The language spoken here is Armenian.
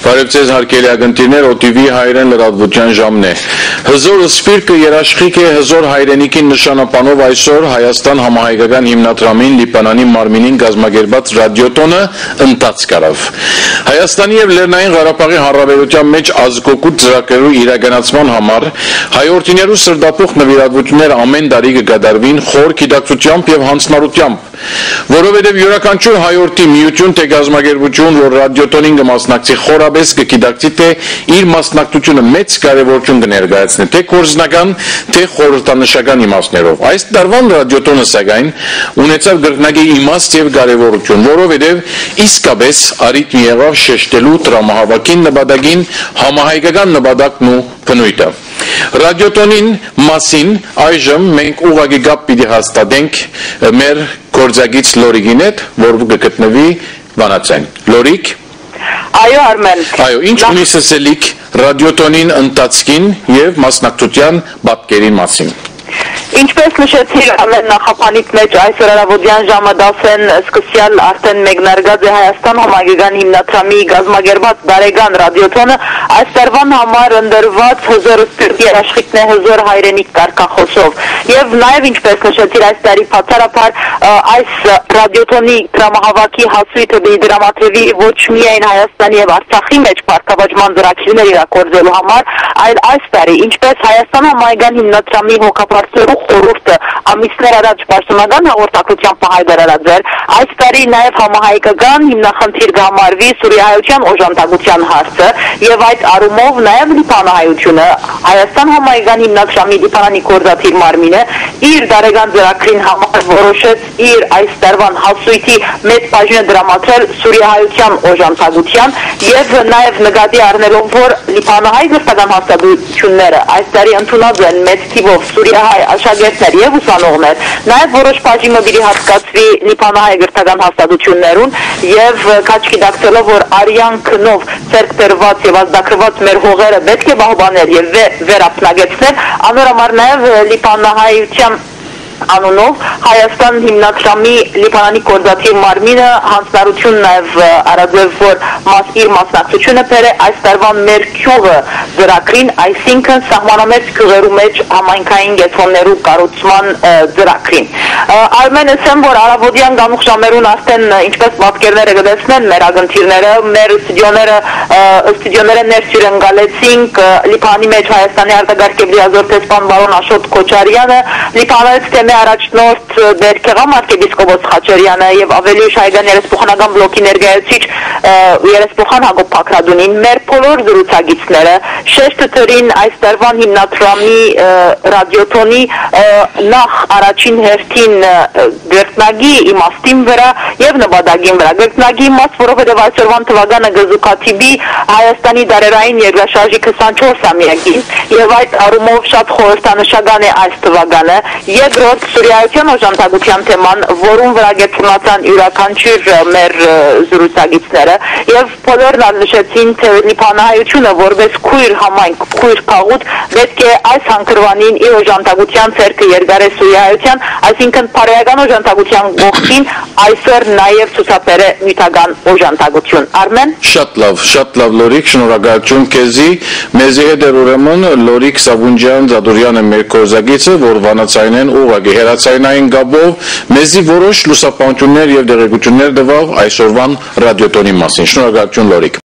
Բարև ձեզ հարկելի ագնտիրներ, OTV հայրեն լրատվության ժամն է։ Հզոր սպիրկը երաշխիք է հզոր հայրենիքին նշանապանով այսօր Հայաստան համահայկական հիմնադրամին Լիբանանի մարմինին գազմագերբած ռադիոտոնը ընթաց կարավ։ Հայաստանի եւ Լեռնային Ղարաբաղի Հանրապետության մեջ ազգօգուտ ծրագրերու իրականացման համար հայորդիներու սրդապուխ նվիրատվություններ ամեն տարի կգադարվին խոր գիտակցությամբ եւ հանցնարությամբ որովհետև յուրաքանչյուր հայորդի միություն թե գազագերբություն, որ ռադիոտոնին կմասնակցի խորաբես կգիտակցի թե իր մասնակցությունը մեծ կարևորություն կներկայացնի թե կորզնական, թե խորհրդանշական իմաստներով։ Այս տարվան ռադիոտոնը սակայն ունեցավ գրնագի իմաստ եւ կարևորություն, որովհետև իսկապես արիտ եղավ շեշտելու տրամահավաքին նպատակին համահայկական նպատակն ու բնույթը։ Ռադիոտոնին մասին այժմ մենք ուղղակի գապ պիտի հաստատենք մեր գործագից Լորիգին հետ, որ կգտնվի Վանացեն։ Լորիկ Այո, Արմեն։ Այո, ինչ ունի սսելիք ռադիոտոնին ընթացքին եւ մասնակցության բապկերի մասին։ Ինչպես նշեցիր ամեն նախապանից մեջ այս հրավոդյան ժամը 10-ն սկսյալ արդեն մեկնարկած է Հայաստան համագեղան հիմնադրամի գազմագերբած բարեգան ռադիոթոնը այս տարվան համար ընդրված հզոր ստուդիա երաշխիքն է հզոր հայրենիք կարգախոսով եւ նաեւ ինչպես նշեցիր այս տարի բացառապես այս ռադիոթոնի դրամահավաքի հասույթը դրամատրվի ոչ միայն Հայաստանի եւ Արցախի մեջ բարգավաճման ծրագրեր իրականացելու համար, այլ այս տարի ինչպես Հայաստան համայնքան հիմնադրամի հոգապարծելու роста ամիսներ առաջ պաշտոնական հաղորդակցությամբ հայտարարած էր, այս տարի նաև համահայկական հիմնախնդիր կհամարվի Սուրիայության օժանդակության հարցը եւ այդ առումով նաև Լիբանանայությունը Հայաստան համահայկական հիմնադրամի Լիբանանի կորզաթիր մարմինը իր դարեգան ծրագրին համար որոշեց իր այս տարվան հասույթի մեծ բաժինը դրամատրել Սուրիայության օժանդակության եւ նաև նկատի առնելով որ Լիբանանահայ գրթական հաստատությունները այս տարի ընդունած են մեծ թիվով Սուրիահայ աշակերտներ եւ ուսանողներ, նաեւ որոշ բաժինը դիրի հատկացվի Լիբանանահայ գրթական հաստատություններուն եւ քաչքի դակցելով որ արյան քնով ցերկ դրված եւ ազդակրված մեր հողերը պետք է բահբանել եւ վերապնագեցնել, անորոմար նաեւ Լիբանանահայության անունով Հայաստան հիմնադրամի Լիբանանի կորզաթի մարմինը հանձնարարություն նաև արաձև որ մաս իր մասնակցությունը բերե այս տարվա մեր քյուղը ծրագրին, այսինքն սահմանամերձ քյուղերու մեջ համայնքային գեթոններու կառուցման ծրագրին։ Արմեն ասեմ որ Արավոդյան գամուխ ժամերուն արդեն ինչպես պատկերները գտեցնեն մեր ագնտիրները, մեր ստուդիոները ստուդիոները ներսյուրեն գալեցինք Լիբանի մեջ Հայաստանի լիազոր տեսփան բարոն Աշոտ Քոչարյանը, Լիբանանից թեմի առաջնորդ Բերքեղամ arczepiskopos Խաչարյանը եւ ավելի ուշ Հայգան երեսփոխանական բլոկի ներկայացուցիչ երեսփոխան Հակոբ Փակրադունին մեր բոլոր զրուցակիցները շեշտը տրին այս տարվան հիմնադրամի ռադիոթոնի նախ առաջին հերթին գրտնագի իմաստին վրա եւ նպատակին վրա գրտնագի իմաստ որովհետեւ այսօրվան թվականը գզուկաթիբի Հայաստանի դարերային երկրաշարժի 24-ամյակին եւ այդ առումով շատ խորհրդանշական է այս թվականը երկրորդ Սուրիայության օժանդակության թեման որուն վրա գեցնացան յուրաքանչյուր մեր զրուցակիցները եւ բոլորն նշեցին թե Լիբանանայությունը որպես քույր համայնք քույր քաղուտ պետք է այս հանգրվանին իր օժանդակության ցերկը երկարե Սուրիայության այսինքն բարեական օժանդակության գողքին այսօր նաեւ ցուցաբերե նյութական օժանդակություն Արմեն Շատ լավ, շատ լավ Լորիկ, շնորհակալություն քեզի։ Մեզի հետ էր ուրեմն Լորիկ Սավունջյան Զադուրյանը մեր կորզագիցը, որ վանացայնեն ուղղակի հերացայնային գաբով մեզի որոշ լուսապանություններ եւ դեղեցություններ տվավ այսօրվան ռադիոտոնի մասին։ Շնորհակալություն Լորիկ։